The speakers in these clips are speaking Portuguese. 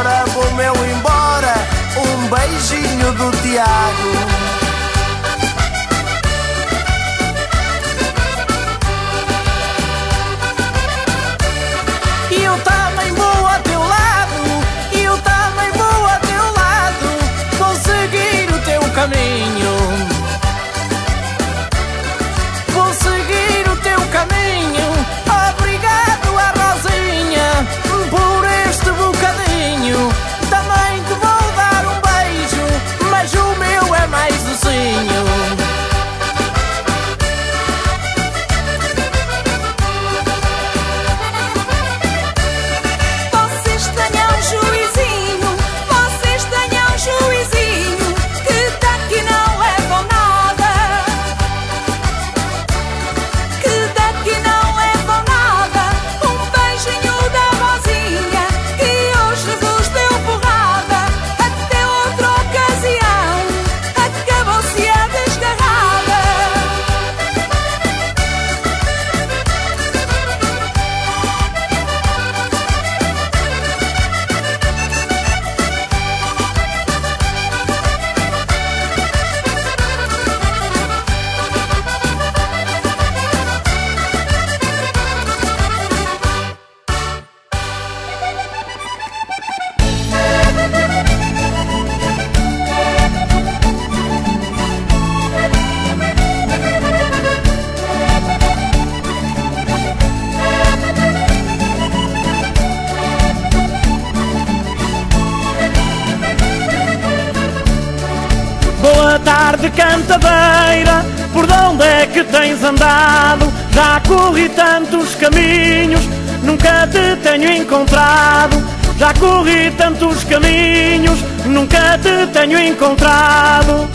agora vou meu embora. Um beijinho do Tiago. cantadeira, por onde é que tens andado? Já corri tantos caminhos, nunca te tenho encontrado. Já corri tantos caminhos, nunca te tenho encontrado.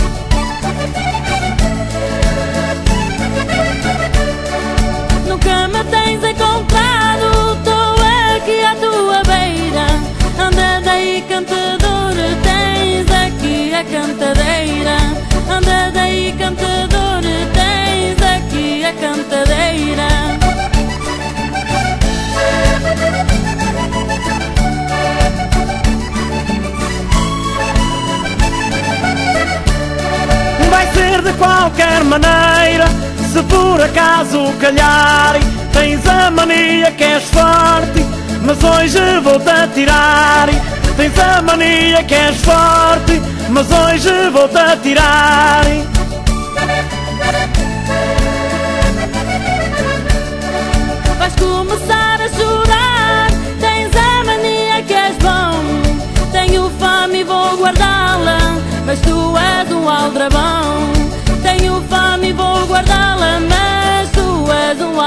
Qualquer maneira. Se por acaso calhar, tens a mania que és forte, mas hoje vou-te atirar. Tens a mania que és forte, mas hoje vou-te atirar. Vais começar a chorar, tens a mania que és bom. Tenho fome e vou guardá-la, mas tu és um aldrabão.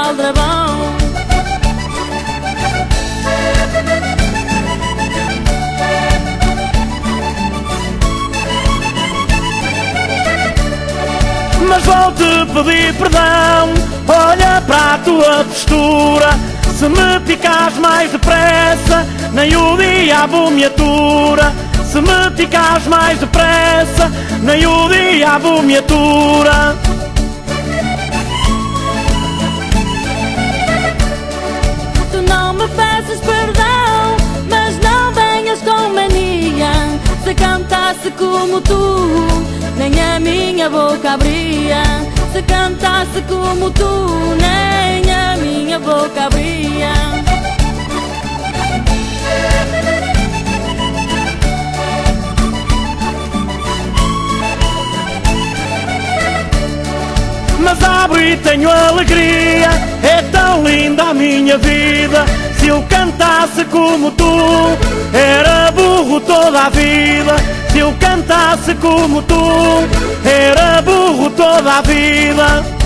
Aldrabão. Mas vou-te pedir perdão, olha para a tua postura. Se me picares mais depressa, nem o diabo me atura. Se me picares mais depressa, nem o diabo me atura. Cantasse como tu, nem a minha boca abria. Se cantasse como tu, nem a minha boca abria. Mas abro e tenho alegria, é tão linda a minha vida. Se eu cantasse como tu, era burro toda a vida. Se eu cantasse como tu, era burro toda a vida.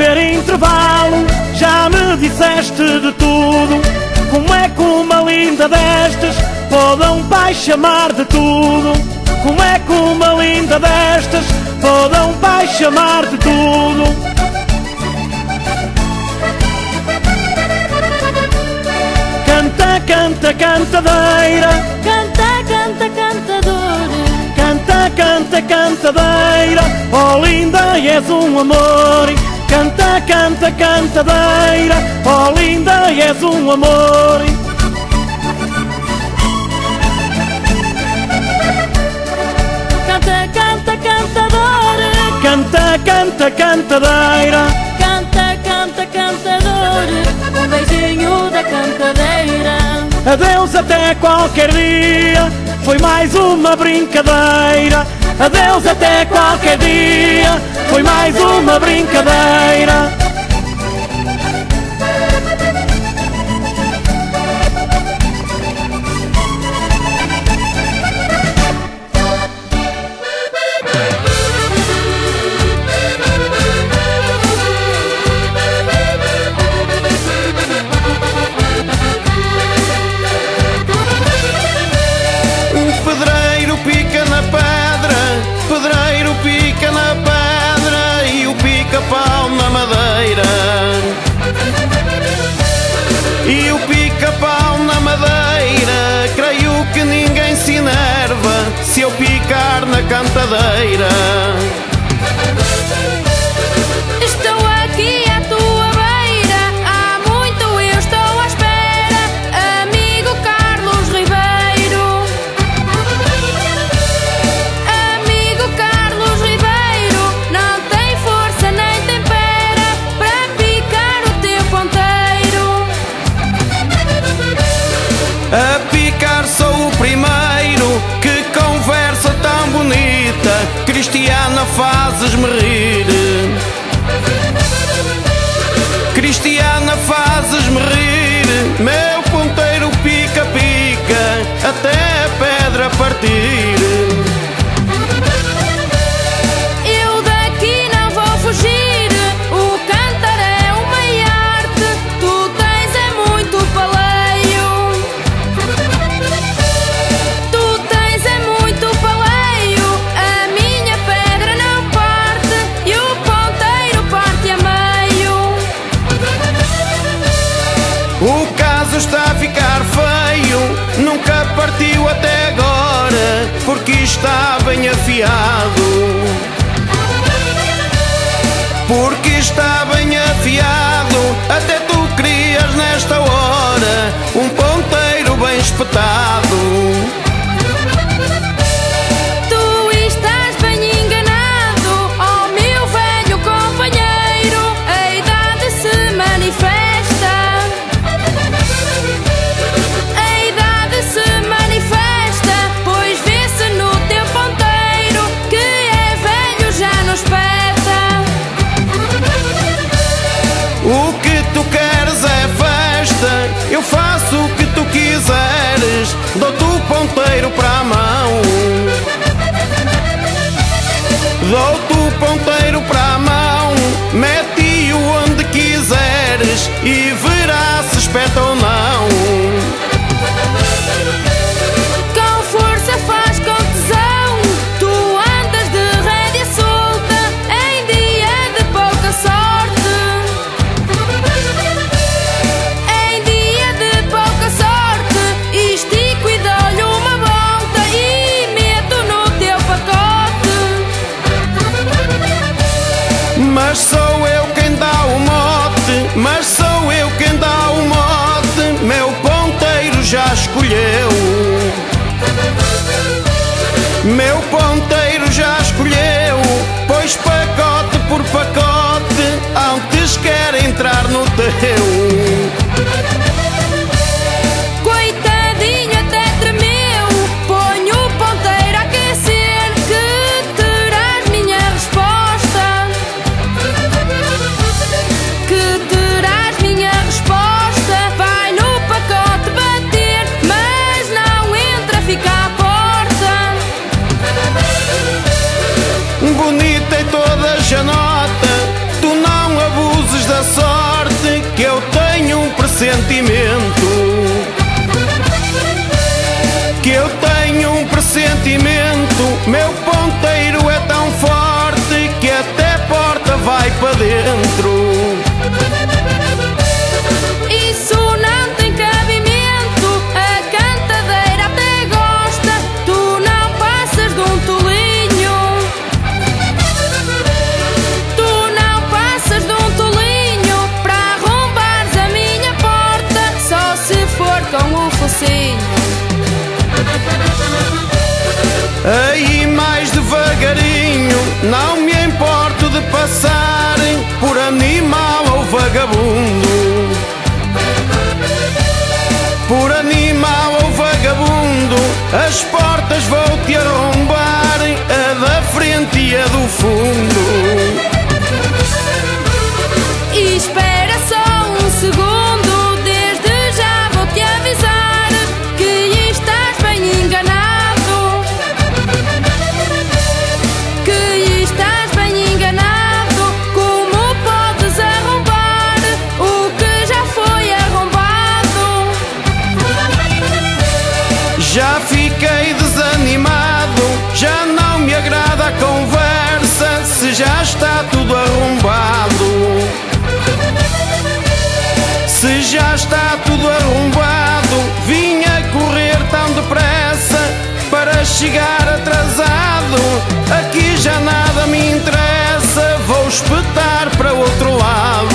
Haver intervalo, já me disseste de tudo. Como é que uma linda destas pode um pai chamar de tudo? Como é que uma linda destas pode um pai chamar de tudo? Canta, canta, cantadeira, Canta, canta, cantador. canta, canta, cantadeira, oh linda és um amor. Canta, canta, cantadeira, oh linda és um amor. Canta, canta, cantador. Canta, canta, cantadeira, Canta, canta, cantador. Um beijinho da cantadeira. adeus até qualquer dia. Foi mais uma brincadeira. Adeus até qualquer dia. Foi mais uma brincadeira. Afiado. Porque está bem afiado, até tu crias nesta hora um ponteiro bem espetado. Verás pacote por pacote, antes quer entrar no teu. Pressentimento que eu tenho um pressentimento. Meu ponteiro é tão forte que até porta vai para dentro. As portas vou te arrombar, a da frente e a do fundo. Se já está tudo arrombado, vim a correr tão depressa para chegar atrasado. Aqui já nada me interessa, vou espetar para outro lado.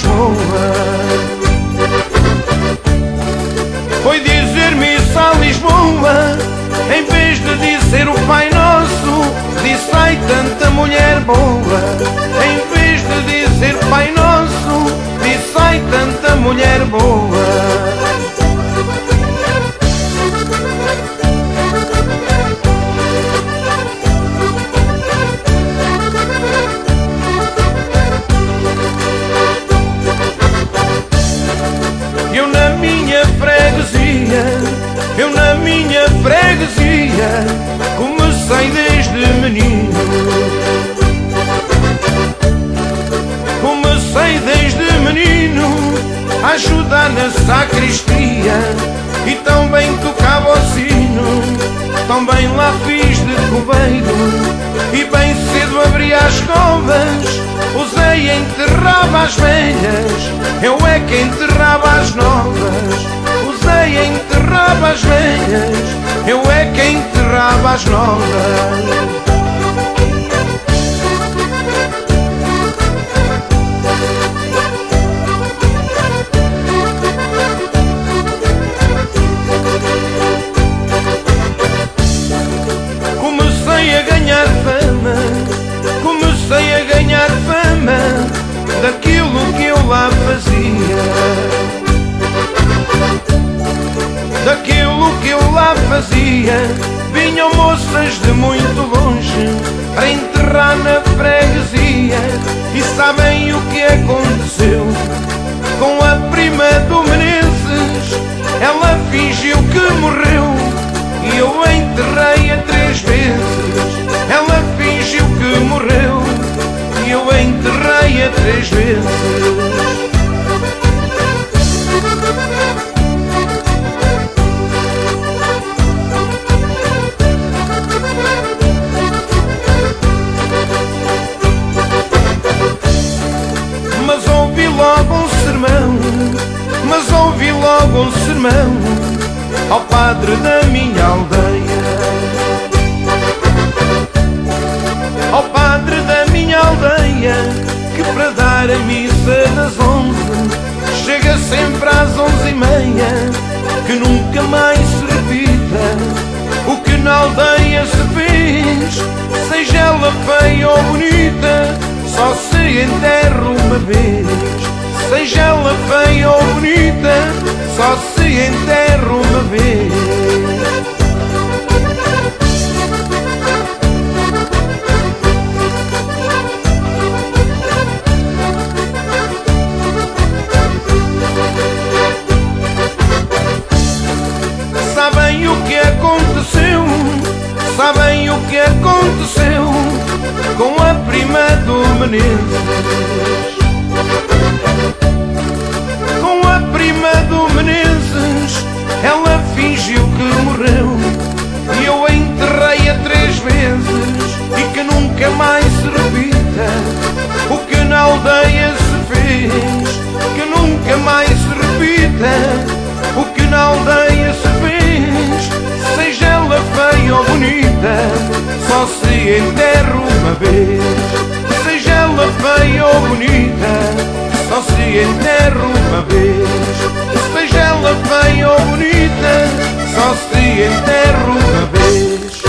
Lisboa. Foi dizer missa a Lisboa, em vez de dizer o Pai Nosso, disse ai tanta mulher boa. Em vez de dizer Pai Nosso, disse ai tanta mulher boa. dia, eu na minha freguesia, comecei desde menino. Comecei desde menino a ajudar na sacristia e tão bem tocava o sino, tão bem lá fiz de coveiro e bem cedo abria as covas. Usei enterrava as velhas, eu é que enterrava as novas quem enterrava as velhas, eu é quem enterrava as novas. Ou bonita, só se enterra uma vez. Seja ela feia ou bonita, só se enterra uma vez. Sabem o que aconteceu? Sabem o que aconteceu com a prima do Menezes? Com a prima do Menezes, ela fingiu que morreu e eu enterrei-a três vezes e que nunca mais se repita o que na aldeia se fez. Que nunca mais se repita o que na aldeia se fez, seja ela feia ou bonita, só se enterra uma vez. Seja ela feia ou bonita, só se enterra uma vez. Seja ela feia ou bonita, só se enterra uma vez.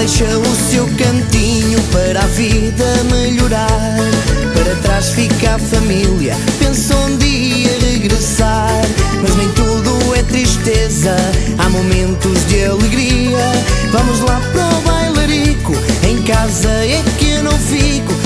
Deixa o seu cantinho para a vida melhorar. Para trás fica a família, pensa um dia regressar. Mas nem tudo é tristeza, há momentos de alegria. Vamos lá para o bailarico, em casa é que eu não fico.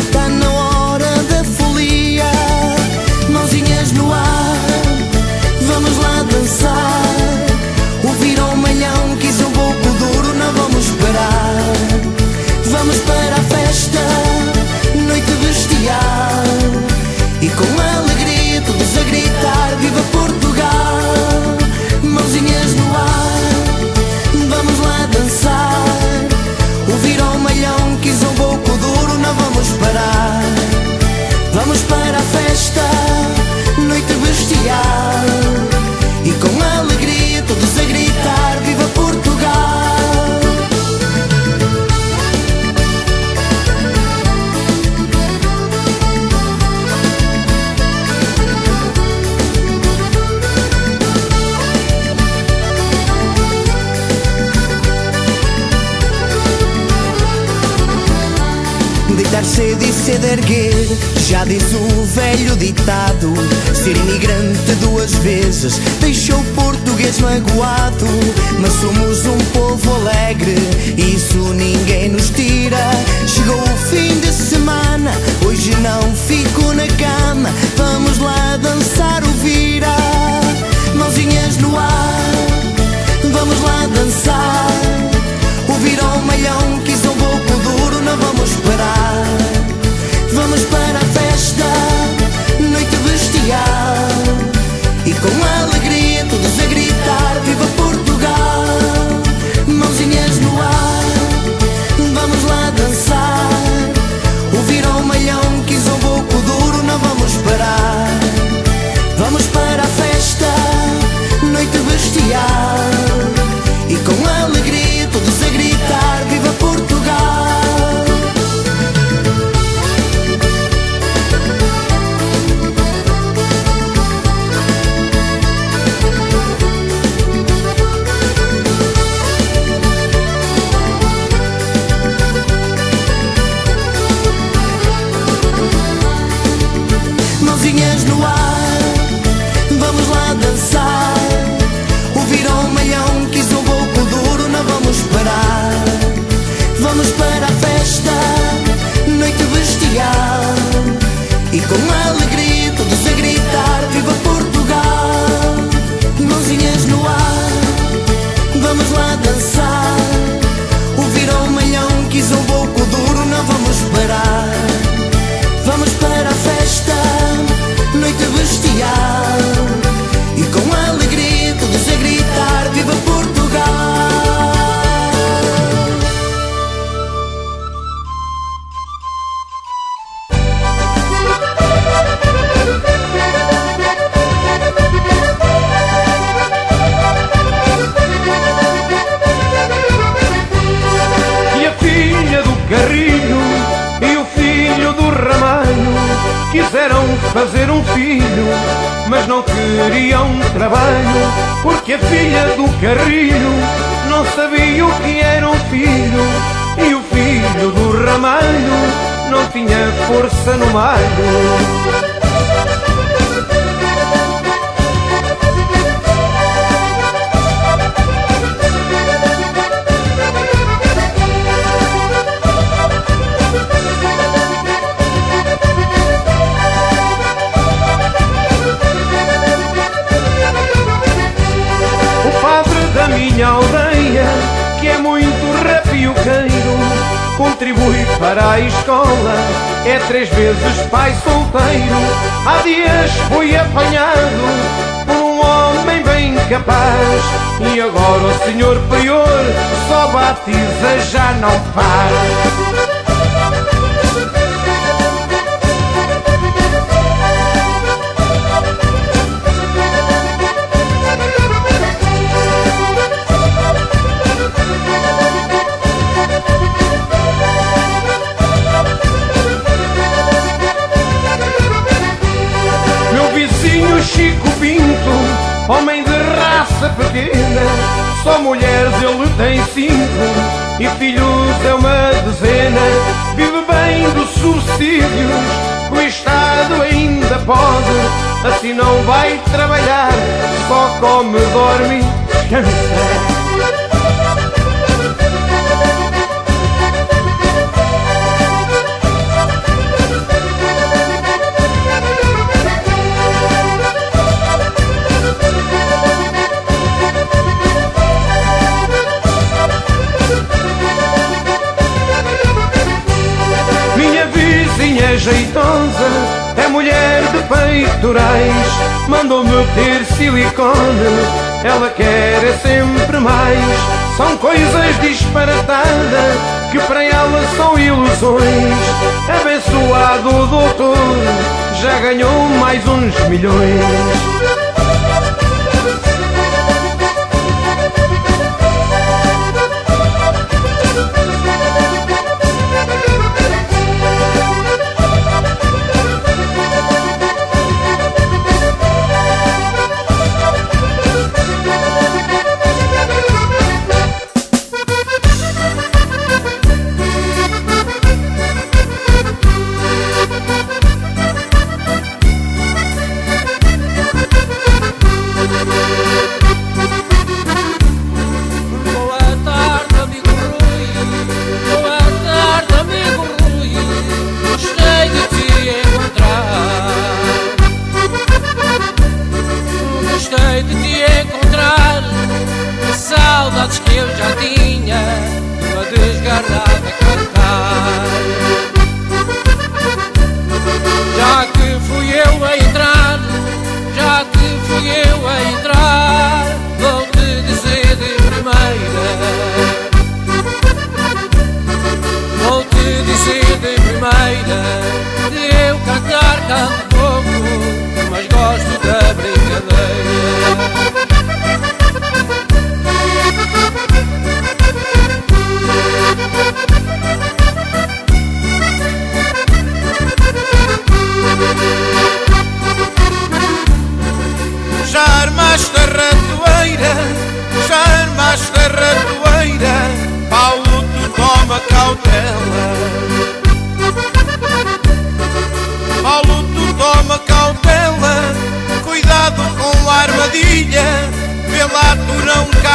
Já diz o velho ditado Ser imigrante duas vezes Deixou o português magoado. Mas somos um povo alegre é um pouco duro, não vamos parar. Trabalho, porque a filha do carrilho não sabia o que era um filho, e o filho do ramalho não tinha força no malho. Minha aldeia, que é muito rapioqueiro, contribui para a escola, é três vezes pai solteiro. Há dias foi apanhado por um homem bem capaz, e agora o senhor prior só batiza, já não faz. Descansa. jeitosa, é mulher de peitorais. Mandou-me ter silicone, ela quer São coisas disparatadas que para ela são ilusões. Abençoado doutor, já ganhou mais uns milhões.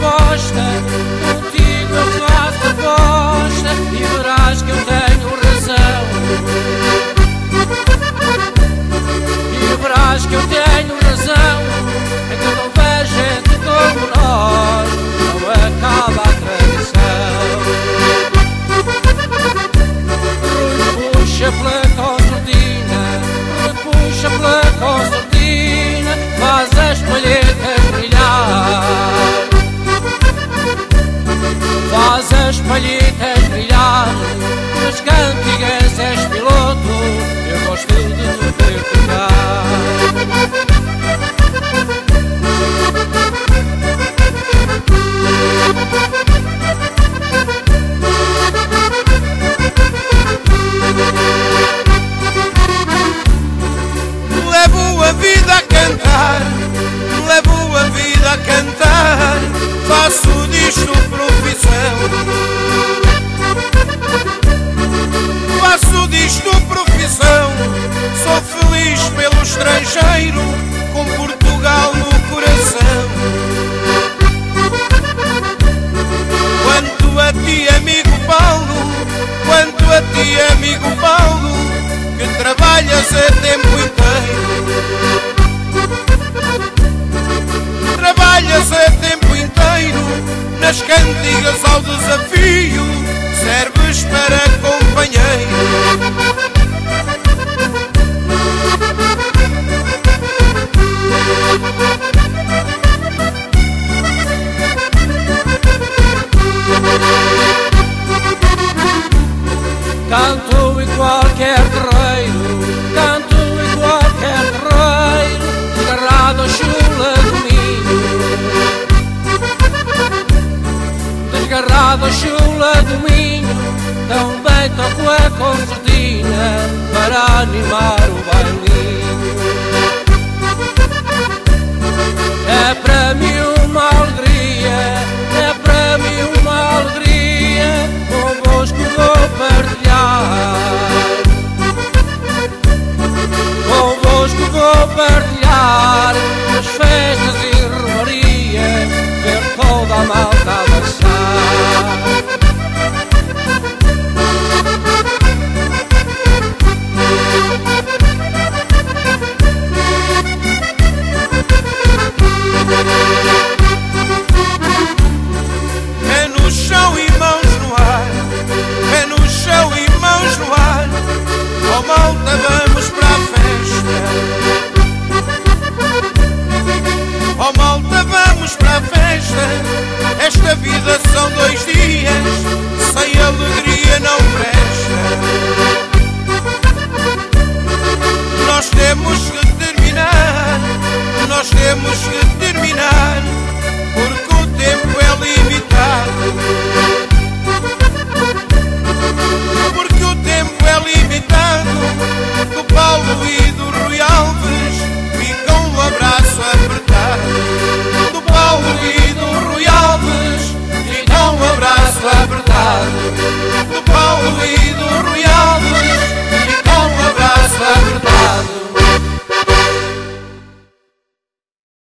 aposta, contigo eu faço aposta e verás que eu tenho razão. E verás que eu tenho razão, é que eu não vejo gente como nós. palheta trilhada, nos cantos.